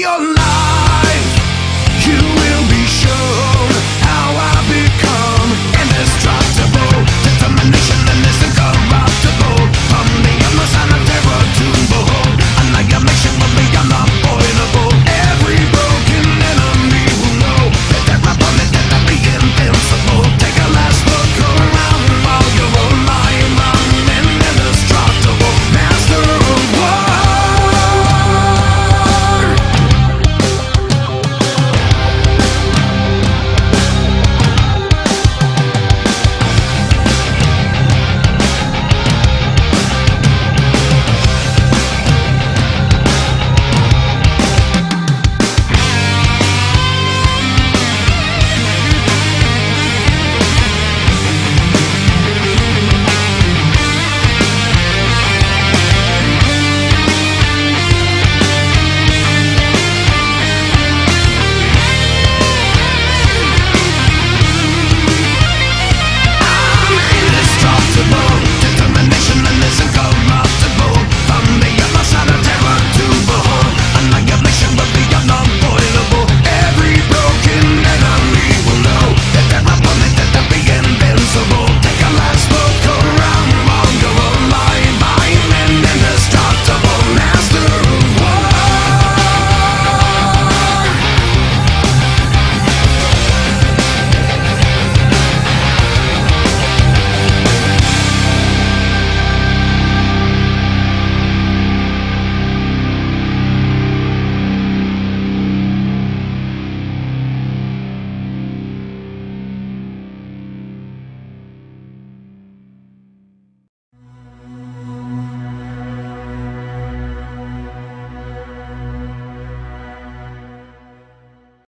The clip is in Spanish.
No